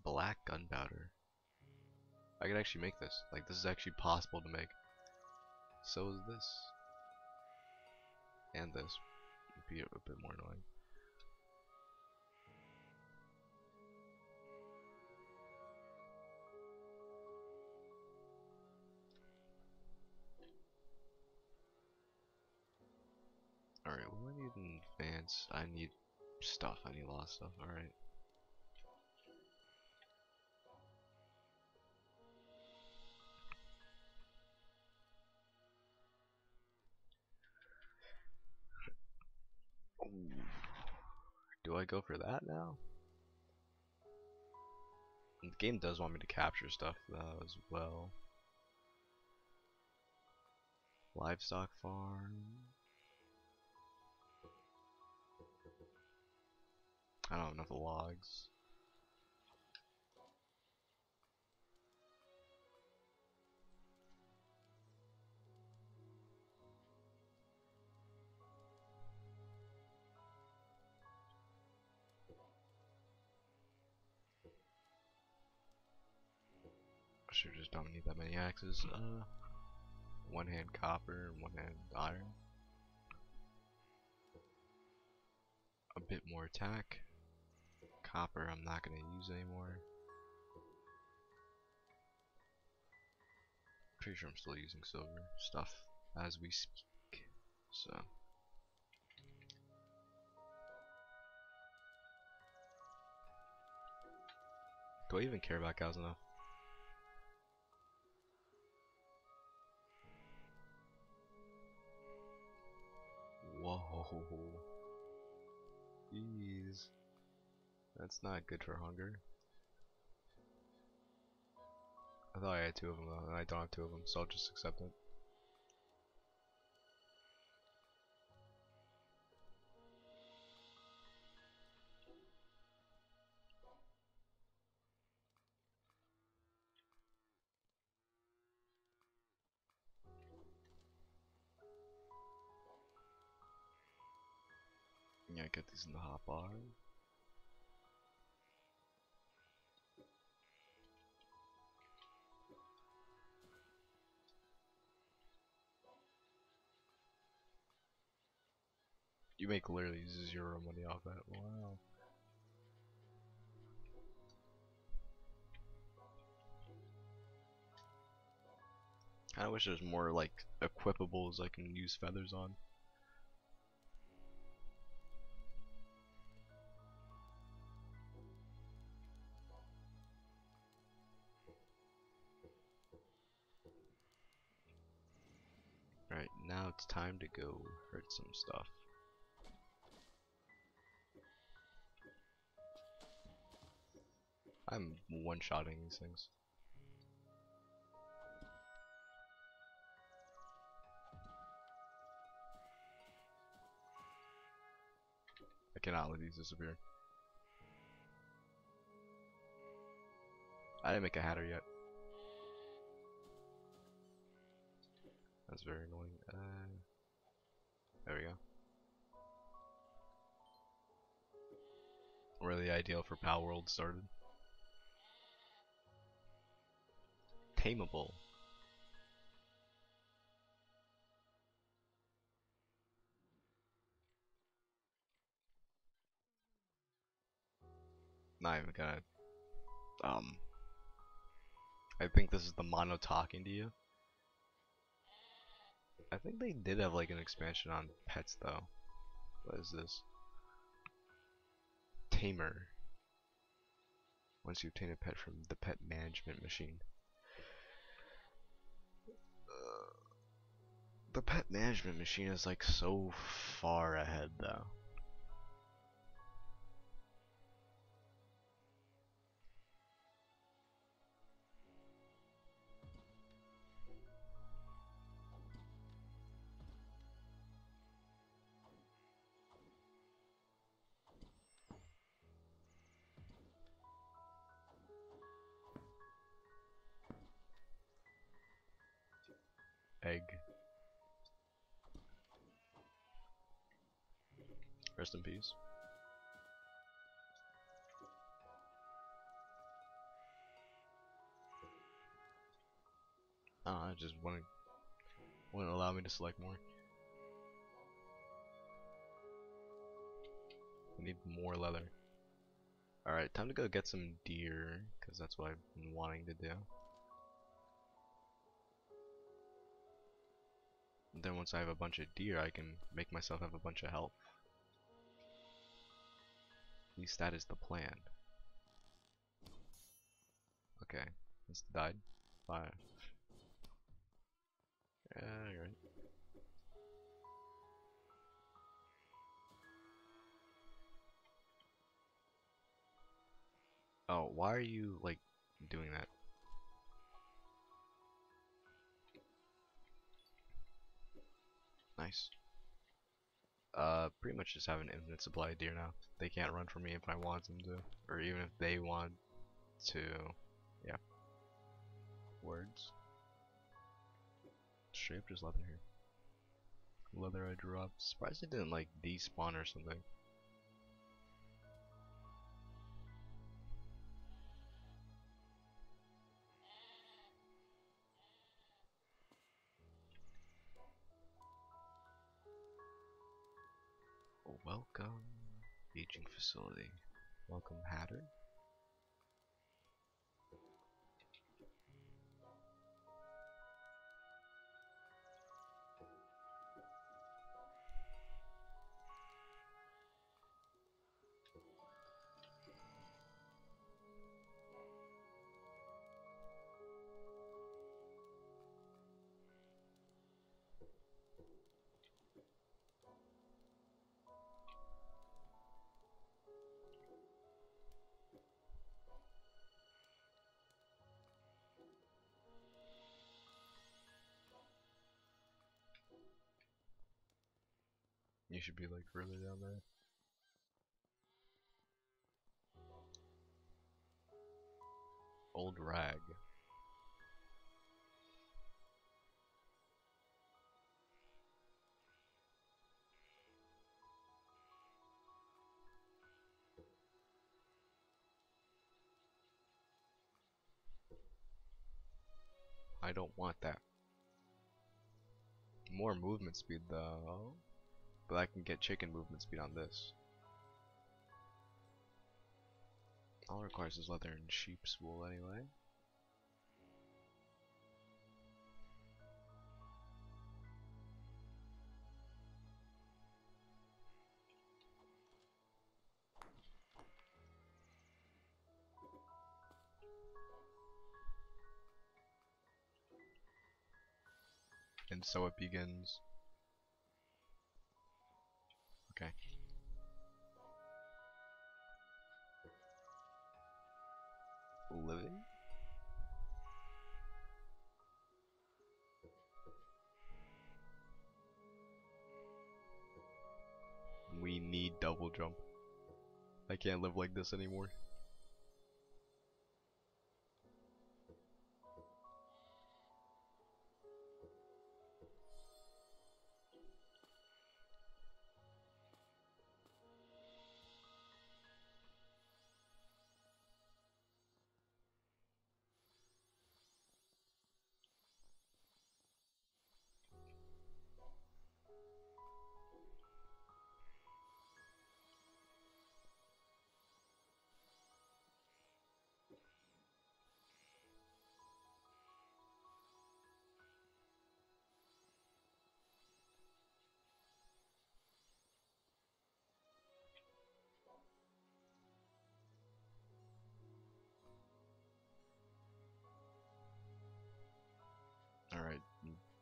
black gunpowder. I can actually make this. Like, this is actually possible to make. So is this. And this. Would be a, a bit more annoying. Need? I need stuff, I need a lot of stuff, alright. Do I go for that now? The game does want me to capture stuff though as well. Livestock farm. I don't have enough logs. I sure just don't need that many axes. Uh, one hand copper, one hand iron. A bit more attack. Copper I'm not going to use anymore. Pretty sure I'm still using silver stuff as we speak. So. Do I even care about cows enough? Whoa. Jeez. That's not good for hunger. I thought I had two of them though, and I don't have two of them, so I'll just accept it. Yeah, get these in the hotbar. You make literally zero money off that. Wow. I wish there's more like equipables I can use feathers on. Alright, now it's time to go hurt some stuff. I'm one-shotting these things. I cannot let these disappear. I didn't make a hatter yet. That's very annoying. Uh, there we go. Where the ideal for Palworld started. Tameable. Not even gonna. Um. I think this is the mono talking to you. I think they did have like an expansion on pets though. What is this? Tamer. Once you obtain a pet from the pet management machine. The pet management machine is like so far ahead though. egg. Rest in peace. Oh, I just wouldn't wouldn't allow me to select more. I need more leather. Alright, time to go get some deer, because that's what I've been wanting to do. And then once I have a bunch of deer, I can make myself have a bunch of health. At least that is the plan. Okay, this died. Yeah, you're right. Oh, why are you, like, doing that? Nice. Uh, pretty much just have an infinite supply of deer now. They can't run from me if I want them to, or even if they want to. Yeah. Words. Up just leather here. Leather I dropped. Surprised it didn't like despawn or something. Facility. Welcome, Hatter. You should be like further down there. Old rag. I don't want that. More movement speed though. But I can get chicken movement speed on this. All it requires is leather and sheep's wool anyway. And so it begins. Okay. Living? We need double jump. I can't live like this anymore.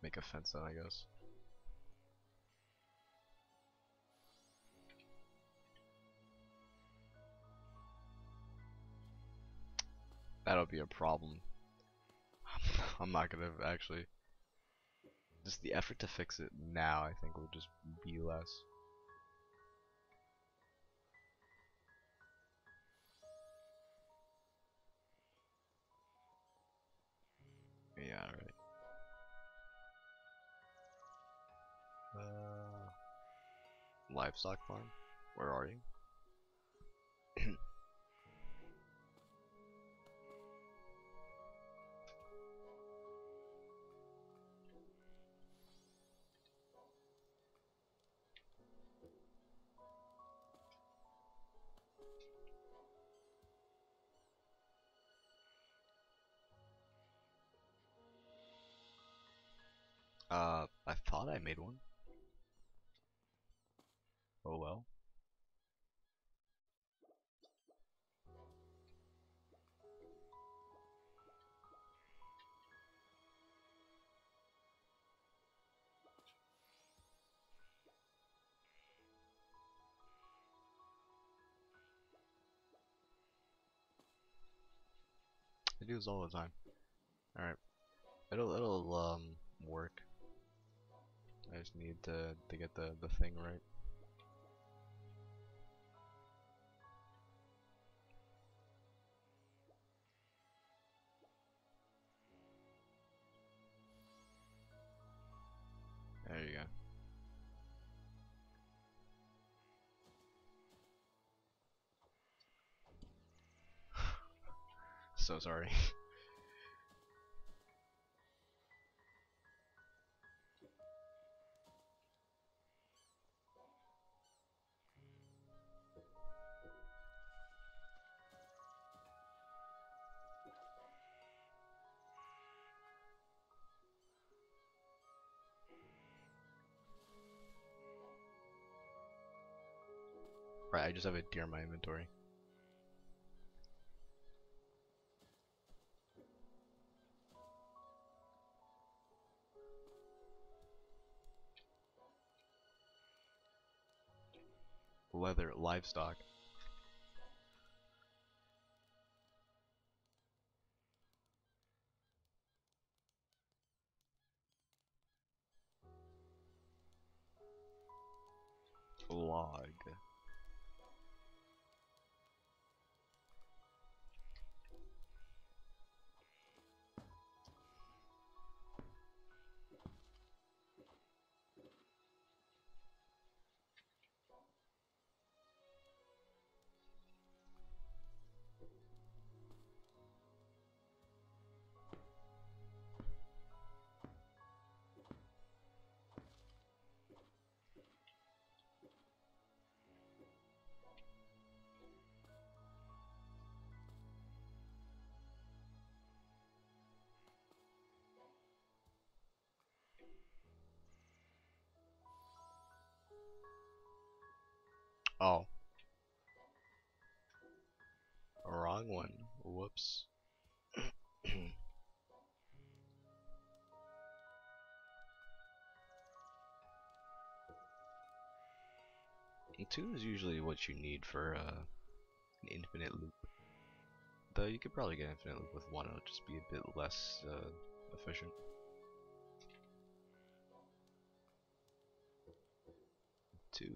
Make a fence then, I guess. That'll be a problem. I'm not gonna actually. Just the effort to fix it now, I think, will just be less. Yeah, right. Livestock farm? Where are you? Uh, I thought I made one. Oh well. I do this all the time. Alright. It'll it'll um work. I just need to to get the the thing right. So sorry. Right, I just have a deer in my inventory. Livestock. Oh. Wrong one. Whoops. Two is usually what you need for uh, an infinite loop. Though you could probably get infinite loop with one, it'll just be a bit less uh, efficient. Two.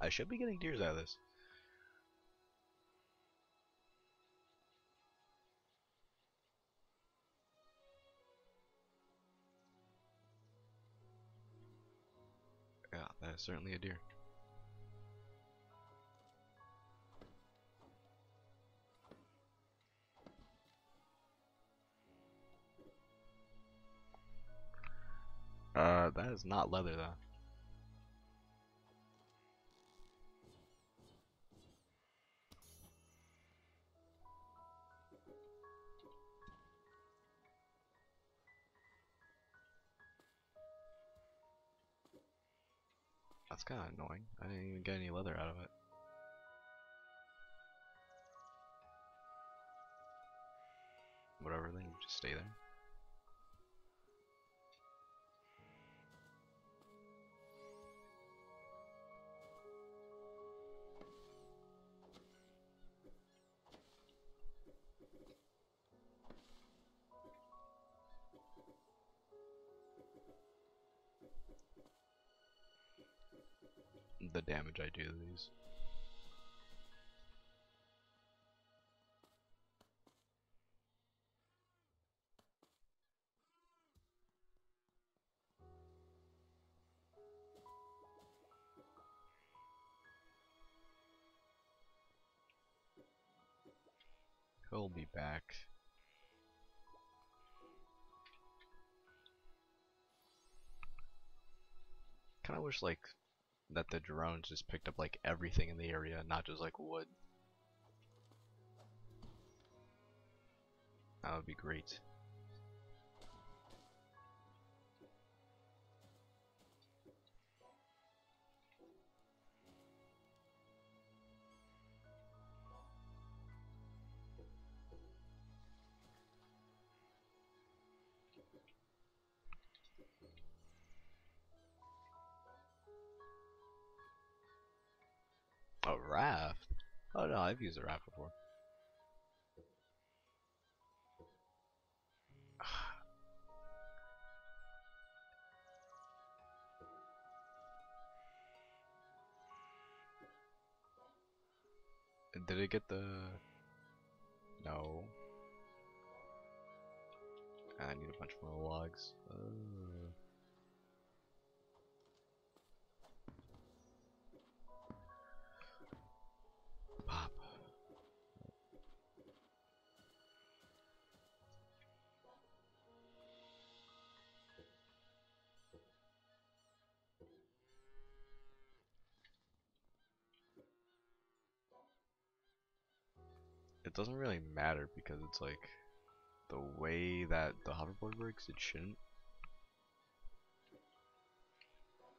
I should be getting deers out of this. Yeah, that is certainly a deer. Uh, that is not leather though. Kind of annoying. I didn't even get any leather out of it. Whatever, then just stay there. The damage I do to these. He'll be back. Kinda wish like that the drones just picked up like everything in the area, not just like wood. That would be great. Raft? Oh no, I've used a raft before. Did it get the... No. Ah, I need a bunch more logs. It doesn't really matter because it's like the way that the hoverboard works, it shouldn't.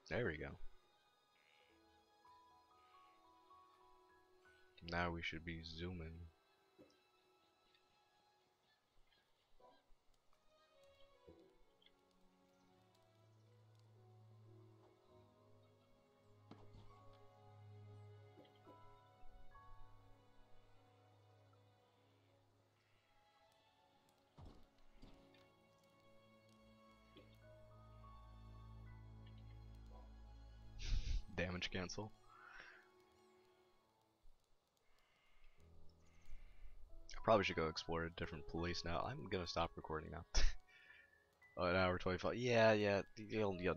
There we go. Now we should be zooming. Damage cancel. Probably should go explore a different place now. I'm gonna stop recording now. oh, an hour 25. Yeah, yeah, you'll, you'll